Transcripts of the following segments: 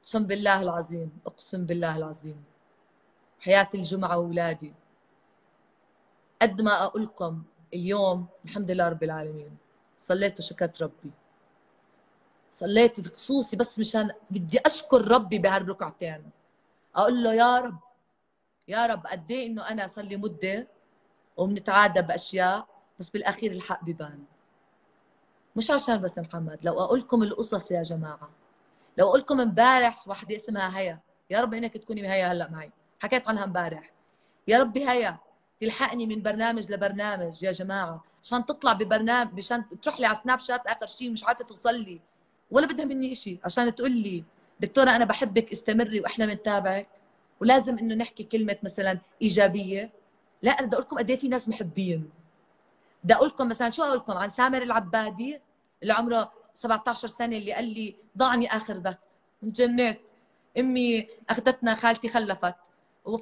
أقسم بالله العظيم أقسم بالله العظيم. حياة الجمعة وأولادي. قد ما أقول لكم اليوم الحمد لله رب العالمين صليت وشكرت ربي. صليت خصوصي بس مشان بدي أشكر ربي بهالركعتين. أقول له يا رب يا رب قد إيه إنه أنا صار لي مدة وبنتعادى بأشياء بس بالأخير الحق بيبان مش عشان بس محمد لو أقول لكم القصص يا جماعة. لو أقول لكم امبارح وحده اسمها هيا يا رب إنك تكوني هيا هلأ معي. حكيت عنها امبارح. يا ربي هيا تلحقني من برنامج لبرنامج يا جماعة. عشان تطلع ببرنامج مشان تروح لي على سناب شات آخر شيء مش عارفة توصل لي ولا بدها مني شيء عشان تقول لي دكتورة أنا بحبك استمري وإحنا بنتابعك. ولازم إنه نحكي كلمة مثلا إيجابية. لا أنا بدي أقول لكم قد إيه في ناس محبين. بدي أقول لكم مثلا شو أقول لكم عن سامر العبادي؟ اللي عمره 17 سنة اللي قال لي ضعني آخر بث انجنيت. أمي أخذتنا خالتي خلفت.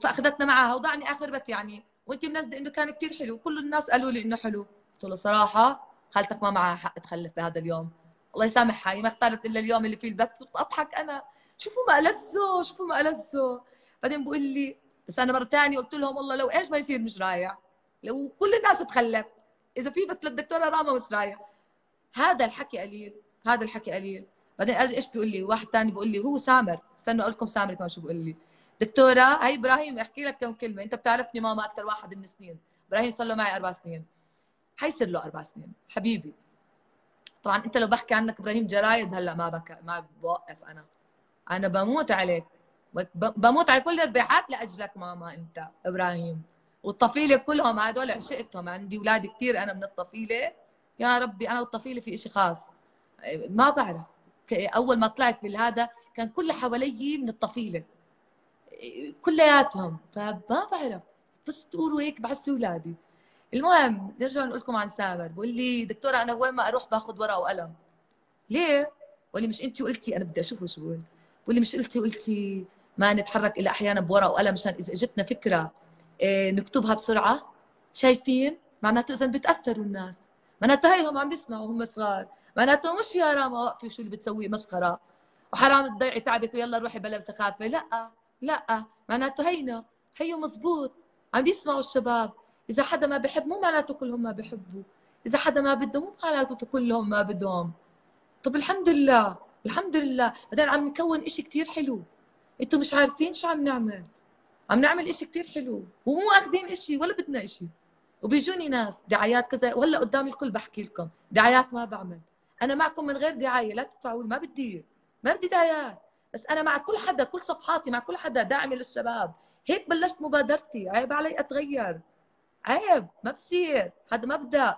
فاخذتنا معها وضعني آخر بث يعني. وانت منزله إنه كان كثير حلو. كل الناس قالوا لي إنه حلو. قلت له صراحة خالتك ما معها حق تخلف بهذا اليوم. الله يسامحها هي ما اختارت إلا اليوم اللي فيه البث. أضحك أنا. شوفوا ما ألزه شوفوا ما ألزه بعدين بقول لي بس أنا مرة ثانية قلت لهم والله لو إيش ما يصير مش رايح. لو كل الناس تخلف إذا في بث للدكتورة راما مش رايح. هذا الحكي قليل. هذا الحكي قليل. بعدين إيش بيقول لي؟ واحد ثاني بيقول لي هو سامر. استنوا أقول لكم سامر كمان شو بيقول لي. دكتورة هي إبراهيم أحكي لك كم كلمة. أنت بتعرفني ماما أكثر واحد من سنين. إبراهيم صار له معي أربع سنين. حيصير له أربع سنين. حبيبي. طبعا أنت لو بحكي عنك إبراهيم جرايد هلأ ما بك ما بوقف أنا. أنا بموت عليك. بموت على كل الربيعات لأجلك ماما أنت إبراهيم. والطفيلة كلهم هدول عشقتهم. عندي أولاد كثير أنا من الطفيلة. يا ربي أنا والطفيلة في شيء خاص. ما بعرف. أول ما طلعت بالهذا كان كل حوالي من الطفيلة. كلياتهم. فما بعرف. بس تقولوا هيك بحس أولادي. المهم نرجع نقول لكم عن سامر بقول لي دكتورة أنا وين ما أروح باخذ ورقة وقلم. ليه؟ بقول لي مش انت قلتي. أنا بدي اشوفه شو بقول بقول لي مش قلتي قلتي ما نتحرك إلا أحيانا بورقة وقلم مشان إذا إجتنا فكرة إيه نكتبها بسرعة؟ شايفين؟ معناته إذا بتأثروا الناس. معناته هيهم عم بيسمعوا هم صغار. معناته مش يا راما وقفي شو اللي بتسويه مسخرة. وحرام تضيعي تعبك ويلا روحي بلا سخافه لا لا. معناته هينا هيو مزبوط. عم بيسمعوا الشباب. إذا حدا ما بحب مو معناته كلهم ما بحبوا. إذا حدا ما بده مو معناته كلهم ما بدهم. طب الحمد لله. الحمد لله. بعدين عم نكون إشي كثير حلو. أنتم مش عارفين شو عم نعمل. عم نعمل إشي كثير حلو. ومو أخذين إشي ولا بدنا إشي. وبيجوني ناس دعايات كذا. وهلأ قدام الكل بحكي لكم. دعايات ما بعمل. أنا معكم من غير دعاية لا تدفعوا ما بدي ما بدي دعايات. بس أنا مع كل حدا كل صفحاتي مع كل حدا داعمة للشباب. هيك بلشت مبادرتي عيب علي أتغير. عيب ما بصير هذا مبدا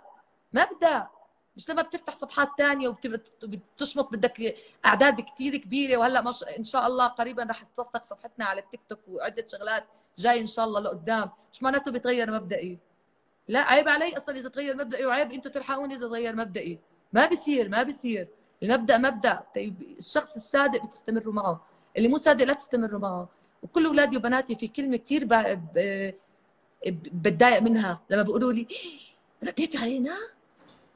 مبدا مش لما بتفتح صفحات ثانية وبتشمط بدك أعداد كثير كبيرة وهلأ مش إن شاء الله قريبا رح تصفق صفحتنا على التيك توك وعدة شغلات جاي إن شاء الله لقدام. مش معناته بيتغير مبدئي. لا عيب علي أصلا إذا تغير مبدئي وعيب أنتم تلحقوني إذا تغير مبدئي. ما بصير ما بصير المبدأ مبدأ. طيب الشخص الصادق بتستمروا معه. اللي مو صادق لا تستمروا معه. وكل أولادي وبناتي في كلمة كثير بتضايق منها. لما بيقولوا لي رديتي علينا؟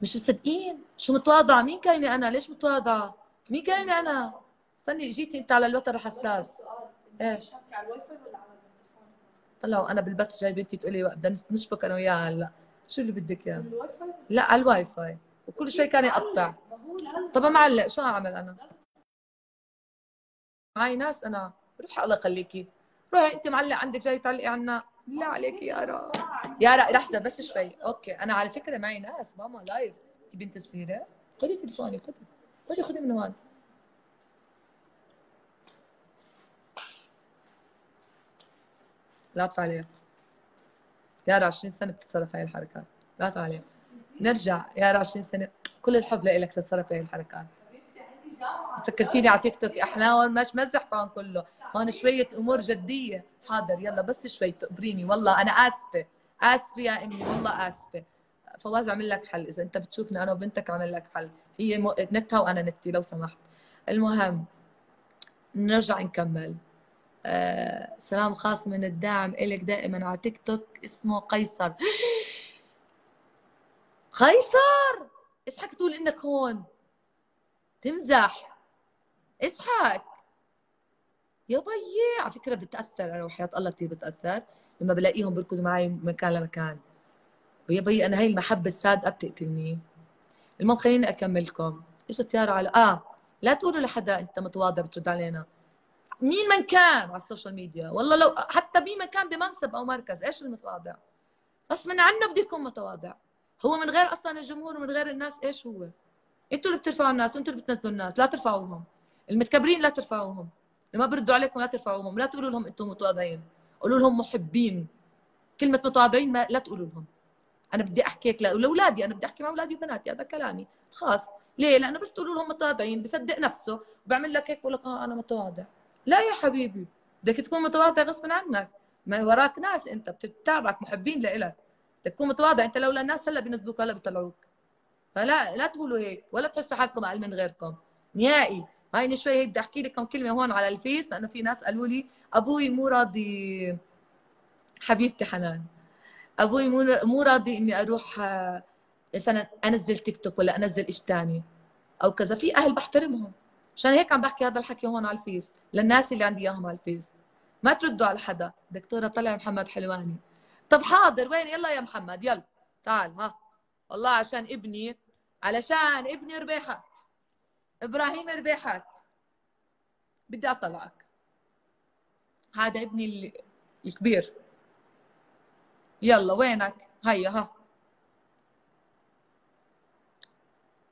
مش مصدقين. شو متواضعة؟ مين كاينة أنا؟ ليش متواضعة؟ مين كاينة أنا؟ استني جيتي أنت على الوتر الحساس إيش التليفون طلعوا أنا بالبث جاي بنتي تقولي بدنا نشبك أنا وياها هلأ. شو اللي بدك اياه لا على الواي فاي. وكل شوي كان يقطع. طب معلق شو أعمل أنا؟ معي ناس أنا روحي الله يخليكي. روحي أنت معلق عندك جاي تعلقي عنا. بالله عليك يا را يا را لحظة بس شوي. okay. أنا على فكرة معي ناس ماما live. أنت بنت السيره خذي تليفوني خذي خذي خذي من هون. لا تعليق يارا 20 سنة بتتصرف هاي الحركات. لا تعليق نرجع يارا 20 سنة. كل الحب لك تتصرف هاي الحركات فكرتيني على تيك توك. إحنا هون مش مزح هون كله. هون شوية أمور جدية. حاضر يلا بس شوي تقبريني. والله أنا آسفة. آسفة يا أمي. والله آسفة. فواز اعمل لك حل. إذا أنت بتشوفني أنا وبنتك اعمل لك حل. هي نتها وأنا نتي لو سمحت. المهم نرجع نكمل. آه سلام خاص من الداعم إلك دائما على تيك توك. اسمه قيصر. قيصر اضحك تقول إنك هون. تمزح. اضحك يا بيي على فكرة بتأثر. أنا وحياة الله كثير بتأثر. لما بلاقيهم بيركضوا معي من مكان لمكان. يا بيي أنا هاي المحبة الصادقه بتقتلني المهم خليني أكملكم. اجت يارا على؟ آه لا تقولوا لحدا أنت متواضع بترد علينا. مين من كان على ال social media؟ والله لو حتى مين من كان بمنصب أو مركز إيش المتواضع؟ غصبا عنه بده يكون متواضع. هو من غير أصلا الجمهور ومن غير الناس إيش هو؟ أنتوا اللي بترفعوا الناس أنتوا اللي بتنزلوا الناس لا ترفعوهم. المتكبرين لا ترفعوهم. لما بردوا عليكم لا ترفعوهم لا تقولوا لهم أنتم متواضعين. قولوا لهم محبين. كلمة متواضعين ما لا تقولوا لهم. أنا بدي أحكي هيك لأولادي أنا بدي أحكي مع أولادي وبناتي هذا كلامي. خاص ليه؟ لأنه بس تقولوا لهم متواضعين بصدق نفسه وبعمل لك هيك بقول لك آه أنا متواضع. لا يا حبيبي بدك تكون متواضع غصبا عنك. ما وراك ناس أنت بتتابعك محبين لإلك. تكون متواضع أنت لولا الناس هلأ بينزلوك هلا بيطلعوك. فلا لا تقولوا هيك ولا تحسوا حالكم أقل من غيركم. نهائي. هاي شوي هيك بدي أحكي لكم كلمة هون على الفيس لأنه في ناس قالوا لي أبوي مو راضي حبيبتي حنان. أبوي مو راضي إني أروح آه، مثلا أنزل تيك توك ولا أنزل إيش ثاني أو كذا. في أهل بحترمهم. عشان هيك عم بحكي هذا الحكي هون على ال Face للناس اللي عندي إياهم على ال Face. ما تردوا على حدا. دكتورة طلع محمد حلواني. طب حاضر وين؟ يلا يا محمد يلا. تعال ها. والله عشان ابني علشان ابني ربيحت إبراهيم ربيحت بدي أطلعك. هذا ابني الكبير. يلا وينك؟ هيا ها.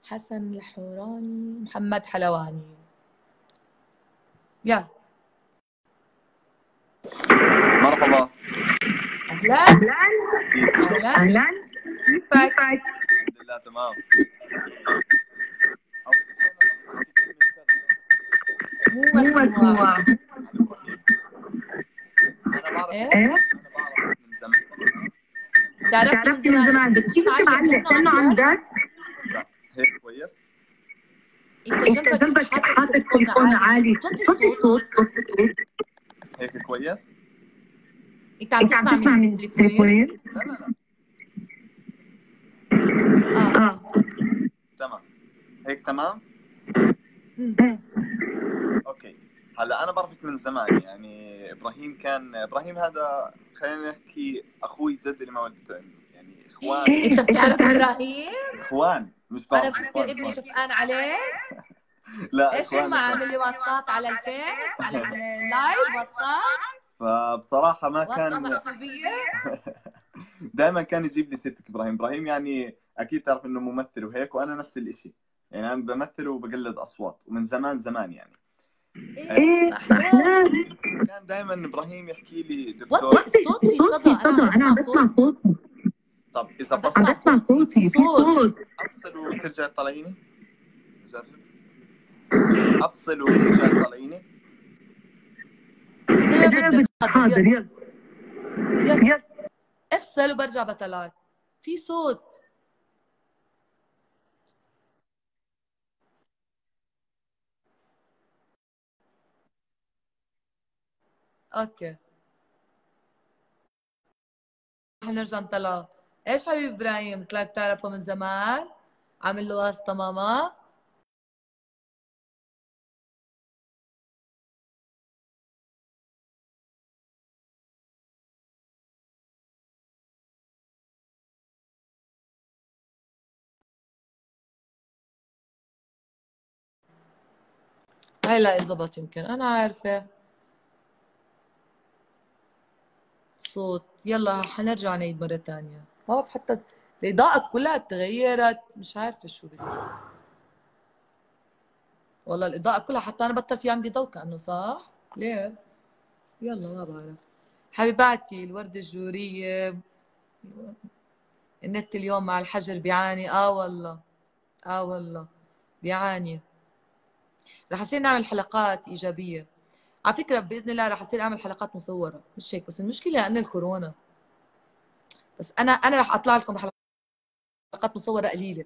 حسن الحوراني محمد حلواني. يلا. مرحبا. أهلا أهلا كيفك؟ الحمد لله تمام مو مسموع أنا بعرف إيه من زمان تعرفت من زمان بس كيف معلق كانه عندك هيك كويس انت جنبك حاطط تليفون عالي صوتي صوت هيك كويس انت عم تسمع من التليفون لا لا لا آه تمام هيك تمام؟ مم. أوكي. هلا أنا بعرفك من زمان يعني إبراهيم كان إبراهيم هذا خلينا نحكي أخوي جد اللي ما ولدته امي يعني اخوان. إنت بتعرف إبراهيم؟ اخوان مش أنا بعرف. بفكر إخوان، ابني. شفقان عليك. لا إيش هم. عامل لي واسطات على ال Face على ال live واسطات. فبصراحة ما كان دائما كان يجيب لي سيرتك إبراهيم. إبراهيم يعني أكيد تعرف إنه ممثل وهيك وأنا نفس الشيء يعني أنا بمثل وبقلد أصوات ومن زمان زمان يعني. إيه احلام كان دائما إبراهيم يحكي لي دكتور. الصوت في صدى أنا عم بسمع صوت طب إذا بسمع صوتي في صوت. أفصل وترجع تطلعيني؟ جرب. أفصل وترجع تطلعيني؟ حاضر يلا. يلا. افصل وبرجع بطلعك. في صوت. أوكي. حنرجع نطلع إيش حبيب إبراهيم؟ طلعت بتعرفه من زمان؟ عامل له واسطة ماما؟ هاي لا زبط يمكن. أنا عارفة. صوت. يلا حنرجع نعيد مرة تانية. ما بعرف حتى الإضاءة كلها تغيرت. مش عارفة شو بصير والله الإضاءة كلها حتى أنا بطل في عندي ضوء كأنه صح؟ ليه؟ يلا ما بعرف. حبيباتي الوردة الجورية. النت اليوم مع الحجر بيعاني. آه والله. آه والله. بيعاني. رح يصير نعمل حلقات إيجابية. على فكرة بإذن الله رح أصير أعمل حلقات مصورة مش هيك بس المشكلة أن الكورونا. بس أنا أنا رح أطلع لكم حلقات مصورة قليلة.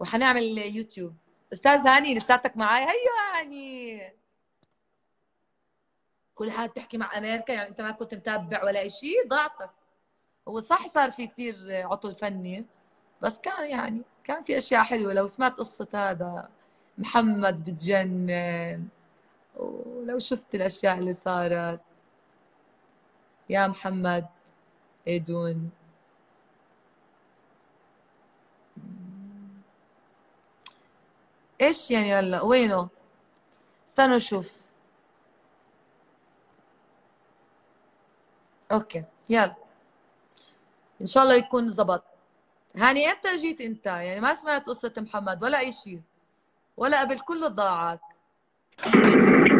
وحنعمل يوتيوب. أستاذ هاني لساتك معي هيا هاني. كل حد تحكي مع أمريكا يعني أنت ما كنت متابع ولا شيء ضعتك هو صح صار في كثير عطل فني بس كان يعني كان في أشياء حلوة. لو سمعت قصة هذا. محمد بتجنن. ولو شفت الأشياء اللي صارت. يا محمد إيدون. إيش يعني هلا؟ وينه؟ استنوا نشوف Okay يلا. إن شاء الله يكون زبط. هاني إمتى جيت أنت؟ يعني ما سمعت قصة محمد ولا أي شيء. ولا قبل كل ضاعك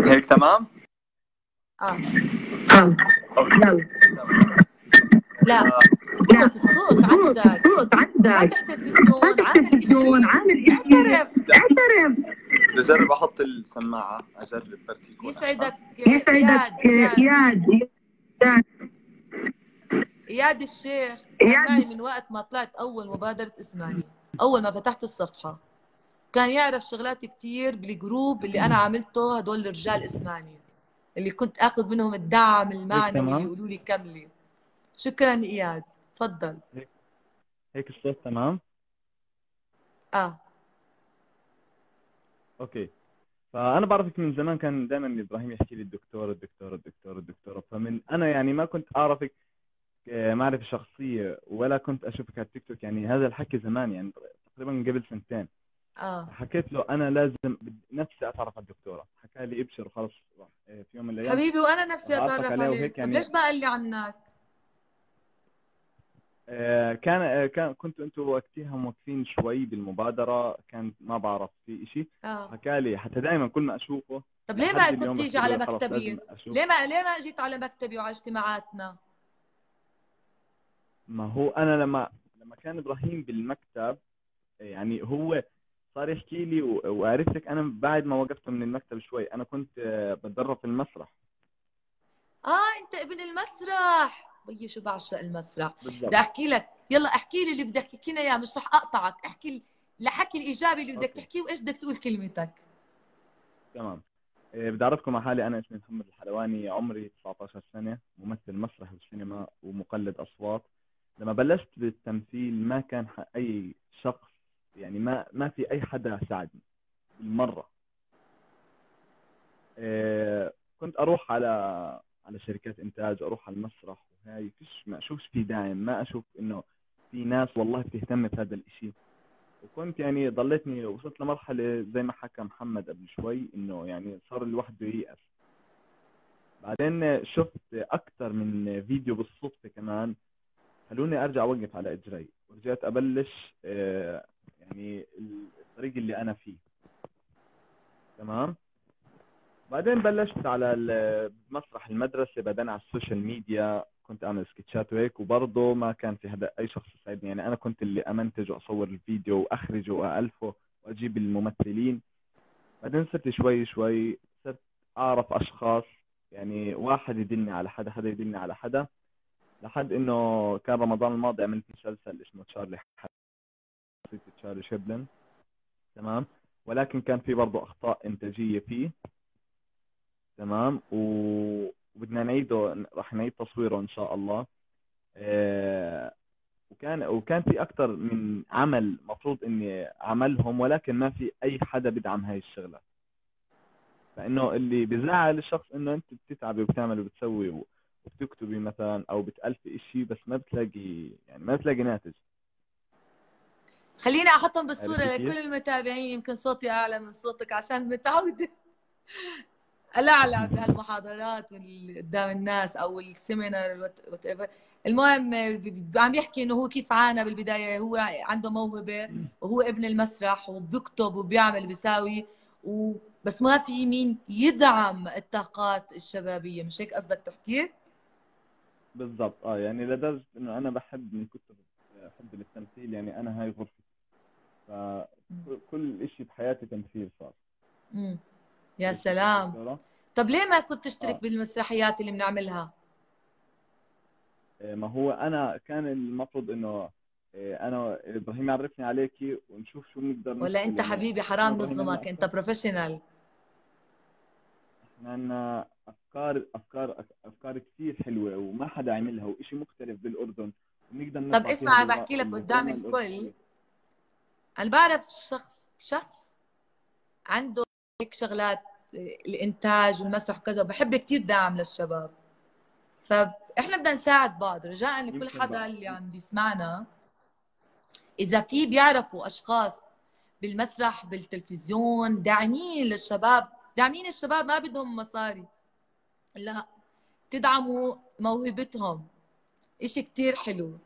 هيك تمام؟ آه. آه. Okay. لا. آه، صوت الصوت عندك. الصوت عندك. عامل التلفزيون. شيء عامل إشي. اعترف. اعترف. بجرب أحط السماعة. أجرب بركي يكون يسعدك. يسعدك. اياد اياد اياد اياد الشيخ معي من وقت ما طلعت أول مبادره اسمعني أول ما فتحت الصفحة. كان يعرف شغلات كتير بالجروب اللي أنا عملته هدول الرجال اسمعني اللي كنت آخذ منهم الدعم المعنوي. اللي يقولوا لي كملي. شكرا إياد. تفضل. هيك الصوت تمام؟ آه. Okay. فأنا بعرفك من زمان كان دائما إبراهيم يحكي لي الدكتور الدكتور الدكتور الدكتور. فمن أنا يعني ما كنت أعرفك آه، معرفة شخصية ولا كنت أشوفك على التيك توك. يعني هذا الحكي زمان يعني تقريبا قبل سنتين. آه. حكيت له أنا لازم نفسي أتعرف على الدكتورة. حكى لي ابشر وخلص آه، في يوم من الأيام حبيبي وأنا نفسي أتعرف وهيك طب يعني- ليش ما قال لي عنك؟ آه، كان آه، كان كنتوا أنتوا وقتها موقفين شوي بالمبادرة كان ما بعرف في شيء آه. حكى لي حتى دائما كل ما أشوفه طب ليه ما كنت تيجي على مكتبي. ليه ما ليه ما إجيت على مكتبي وعلى اجتماعاتنا ما هو أنا لما لما كان إبراهيم بالمكتب يعني هو صار يحكي لي و- وعرفتك أنا بعد ما وقفت من المكتب شوي أنا كنت آه، بتدرب في المسرح. آه أنت ابن المسرح. بيي شو بعشق المسرح. بدي أحكي لك. يلا احكي لي اللي بدك تحكي لنا إياه مش رح أقطعك. احكي الحكي الايجابي اللي بدك. تحكيه وإيش بدك تقول كلمتك. تمام. آه، بدي أعرفكم على حالي. أنا اسمي محمد الحلواني عمري 19 سنة ممثل مسرح وسينما ومقلد أصوات. لما بلشت بالتمثيل ما كان أي شخص يعني ما ما في أي حدا ساعدني بالمرة آه، كنت أروح على على شركات إنتاج أروح على المسرح وهاي فيش ما اشوفش في داعم ما أشوف إنه في ناس والله بتهتم بهذا الإشي. وكنت يعني ضليتني وصلت لمرحلة زي ما حكى محمد قبل شوي إنه يعني صار الواحد ييأس بعدين شفت أكثر من فيديو بالصدفة كمان. خلوني أرجع أوقف على إجري. ورجعت أبلش آه، يعني الطريق اللي أنا فيه. تمام؟ بعدين بلشت على مسرح المدرسة بعدين على ال social media كنت أعمل سكتشات وهيك وبرضه ما كان في هذا أي شخص يساعدني. يعني أنا كنت اللي أمنتج وأصور الفيديو واخرجه والفه وأجيب الممثلين. بعدين صرت شوي شوي صرت أعرف أشخاص. يعني واحد يدلني على حدا حدا يدلني على حدا لحد إنه كان رمضان الماضي عملت مسلسل اسمه تشارلي حد تشارلي شيبلن تمام. ولكن كان في برضه أخطاء إنتاجية فيه. تمام. وبدنا نعيده راح نعيد تصويره إن شاء الله. آه، وكان وكان في أكثر من عمل مفروض إني أعملهم ولكن ما في أي حدا بدعم هاي الشغلة. فإنه اللي بزعل الشخص إنه أنت بتتعبي وبتعملي وبتسوي وبتكتبي مثلا أو بتألفي إشي بس ما بتلاقي يعني ما بتلاقي ناتج. خليني أحطهم بالصورة؟ لكل المتابعين يمكن صوتي أعلى من صوتك عشان متعوده العلع بهالمحاضرات قدام الناس أو ال seminar whatever المهم عم يحكي إنه هو كيف عانى بالبداية. هو عنده موهبة وهو ابن المسرح وبيكتب وبيعمل بيساوي و... بس ما في مين يدعم الطاقات الشبابية. مش هيك قصدك تحكي؟ بالضبط. آه يعني لدرجة إنه أنا بحب من كتر حب للتمثيل. يعني أنا هاي غرفتي فكل إشي بحياتي تمثيل صار امم يا سلام طب ليه ما كنت تشترك آه. بالمسرحيات اللي بنعملها؟ ما هو أنا كان المفروض إنه إيه، أنا إبراهيم يعرفني عليكي ونشوف شو بنقدر ولا أنت. حبيبي حرام نظلمك أنت بروفيشنال إحنا عندنا أفكار أفكار أفكار كثير حلوة وما حدا عملها وإشي مختلف بالأردن ونقدر طب اسمع، بحكي لك قدام الكل. أنا بعرف شخص شخص عنده هيك شغلات الإنتاج والمسرح وكذا بحب كثير دعم للشباب. فإحنا بدنا نساعد بعض رجاء لكل حدا. اللي عم بيسمعنا إذا في بيعرفوا أشخاص بالمسرح بالتلفزيون داعمين للشباب. داعمين الشباب ما بدهم مصاري. لا تدعموا موهبتهم. إشي كتير حلو.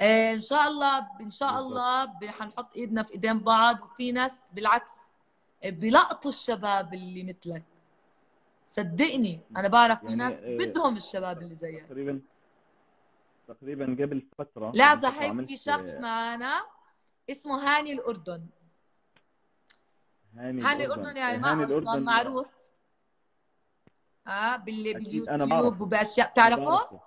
إن شاء الله إن شاء. الله حنحط إيدنا في إيدين بعض وفي ناس بالعكس آه، بيلقطوا الشباب اللي مثلك صدقني أنا بعرف في يعني، ناس آه، بدهم الشباب اللي زيك تقريبا تقريبا قبل فترة هيك عملت- في شخص معنا اسمه هاني الأردن هاني هاني الأردن يعني ما الأردن معروف آه بال- أكيد أنا باليوتيوب بعرفه. وبأشياء بتعرفه؟ بعرفه.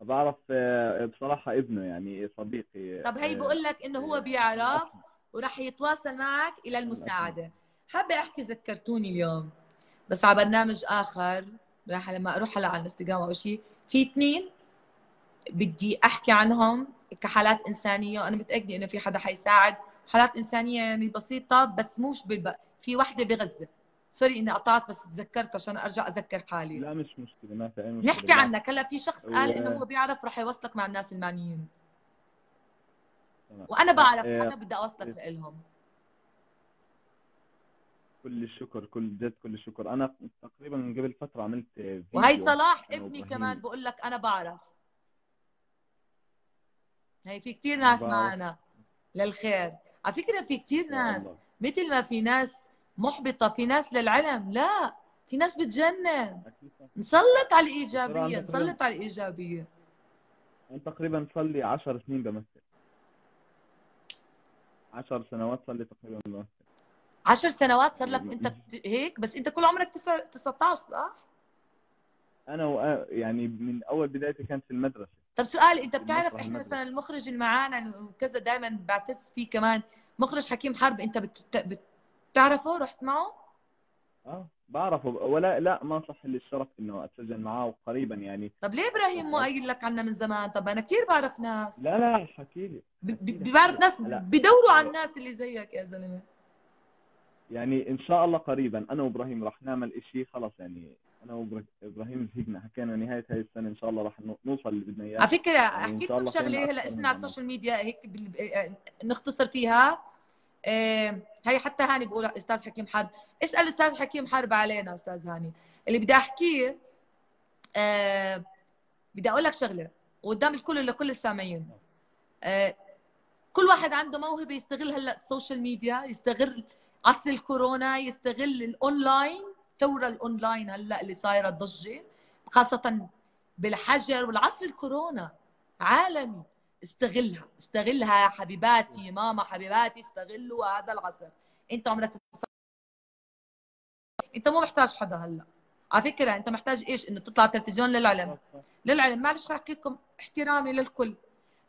بعرف آه، بصراحة ابنه يعني صديقي طب هي آه، بقول لك إنه هو آه، بيعرف. وراح يتواصل معك إلى المساعدة. حابة أحكي ذكرتوني اليوم بس على برنامج آخر راح لما أروح هلا على الانستغرام أو شيء في اثنين بدي أحكي عنهم كحالات إنسانية وأنا متأكدة إنه في حدا حيساعد. حالات إنسانية يعني بسيطة بس موش بالب... في وحدة بغزة. سوري إني قطعت بس تذكرت عشان أرجع أذكر حالي. لا مش مشكلة ما في أي مشكلة. نحكي بالعكس. عنك. هلأ في شخص قال إنه هو بيعرف رح يوصلك مع الناس المعنيين. وأنا بعرف آه، حدا بدي أوصلك لإلهم. كل الشكر كل جد كل الشكر. أنا تقريبا قبل فترة عملت فيديو. وهي صلاح ابني. كمان بقول لك أنا بعرف. هي في كثير ناس. معنا. للخير. على فكرة في كثير ناس. مثل ما في ناس محبطة في ناس للعلم. لا في ناس بتجنن. نسلط على الإيجابية نسلط على الإيجابية. أنا تقريبا صار لي 10 سنين بمثل 10 سنوات صار لي تقريبا بمثل عشر سنوات صار لك أنت بت- هيك؟ بس أنت كل عمرك تسع- 19 صح؟ أنا وأ... يعني من أول بدايتي كانت في المدرسة. طب سؤال أنت بتعرف إحنا. مثلا المخرج اللي معانا وكذا دائما بعتز فيه كمان. مخرج حكيم حرب أنت بت... بتعرفه؟ رحت معه؟ آه بعرفه. ولا لا ما صح لي الشرف إنه أتسجل معاه قريبا يعني. طب ليه إبراهيم مو قايل لك عنا من زمان؟ طب أنا كثير بعرف ناس. لا لا حكي لي. بعرف ناس. بدوروا على الناس اللي زيك يا زلمة. يعني إن شاء الله قريبا. أنا وإبراهيم راح نعمل إشي خلص يعني أنا وابراهيم زهقنا حكينا نهاية هاي السنة إن شاء الله نو- نوصل اللي بدنا إياه. على فكرة إن أحكي لكم شغلة هلأ اسمنا من على. ال social media هيك بال... آه، نختصر فيها. آه، هي حتى هاني بقول أستاذ حكيم حرب اسأل أستاذ حكيم حرب علينا أستاذ هاني. اللي بدي أحكيه آه، بدي أقول لك شغلة وقدام الكل لكل السامعين. آه، كل واحد عنده موهبة يستغل هلأ ال social media يستغل عصر الكورونا يستغل الاونلاين الثوره الاونلاين هلأ اللي صايرة ضجة خاصة بالحجر والعصر الكورونا عالمي. استغلها. استغلها يا حبيباتي ماما حبيباتي استغلوا هذا العصر. انت عمرك انت مو محتاج حدا هلا. على فكرة انت محتاج إيش؟ انه تطلع تلفزيون للعلم. للعلم. معلش رح احكي لكم احترامي للكل.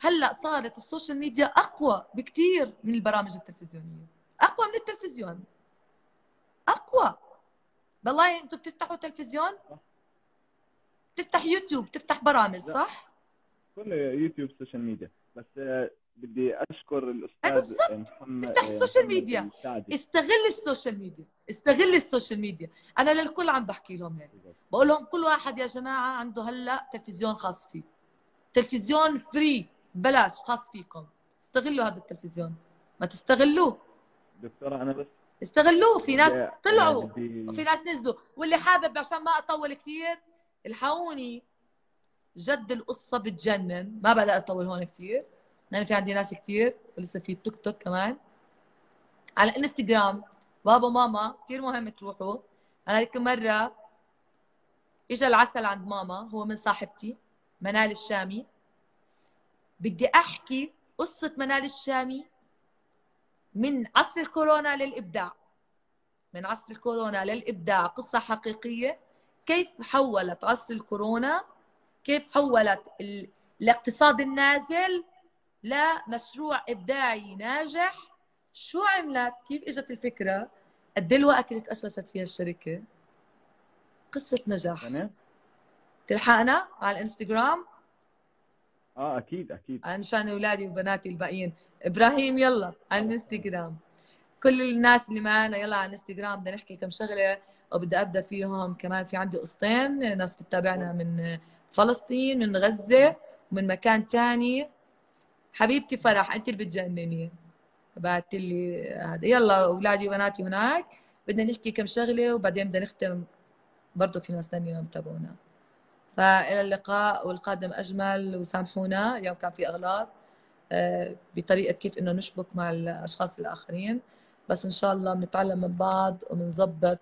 هلا صارت ال social media أقوى بكثير من البرامج التلفزيونية. أقوى من التلفزيون. أقوى. والله أنتم بتفتحوا تلفزيون؟ تفتح يوتيوب تفتح برامج صح؟ كل YouTube social media بس آه، بدي أشكر الأستاذ بالضبط. محمد تفتح آه، ال social محمد ميديا. استغل ال social media استغل ال social media. أنا للكل عم بحكي لهم هيك. بقول لهم كل واحد يا جماعة عنده هلأ تلفزيون خاص فيه. تلفزيون free بلاش خاص فيكم. استغلوا هذا التلفزيون. ما تستغلوه. دكتورة أنا بس استغلوه. في ناس طلعوا. بدي- وفي ناس نزلوا. واللي حابب عشان ما أطول كثير الحقوني. جد القصة بتجنن. ما بدي أطول هون كثير لأن في عندي ناس كثير ولسه في تيك توك كمان. على الانستغرام بابا ماما كثير مهم تروحوا. أنا هيك مرة اجى العسل عند ماما هو من صاحبتي منال الشامي. بدي أحكي قصة منال الشامي من عصر الكورونا للإبداع. من عصر الكورونا للإبداع. قصة حقيقية. كيف حولت عصر الكورونا كيف حولت ال... الاقتصاد النازل لمشروع إبداعي ناجح؟ شو عملت؟ كيف إجت الفكرة؟ قد إيه الوقت اللي تأسست فيها الشركة؟ قصة نجاح؟ تلحقنا على الإنستغرام؟ آه أكيد أكيد. مشان أولادي وبناتي الباقيين. إبراهيم يلا على الإنستغرام. كل الناس اللي معنا يلا على انستغرام بدنا نحكي كم شغلة وبدي أبدأ فيهم. كمان في عندي قصتين ناس بتتابعنا من فلسطين من غزة ومن مكان تاني. حبيبتي فرح انت اللي بتجنني. بعت لي هذا. يلا أولادي وبناتي هناك. بدنا نحكي كم شغلة وبعدين بدنا نختم برضه في ناس ثانية بتابعونا فإلى اللقاء والقادم أجمل وسامحونا. اليوم كان في أغلاط آه، بطريقة كيف إنه نشبك مع الأشخاص الآخرين. بس إن شاء الله بنتعلم من بعض وبنظبط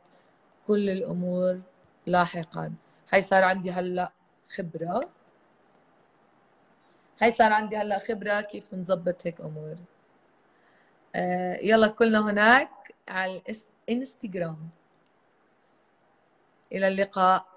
كل الأمور لاحقا. هاي صار عندي هلأ خبرة. هاي صار عندي هلا خبرة كيف نظبط هيك أمور. آه، يلا كلنا هناك على الانستغرام إلى اللقاء.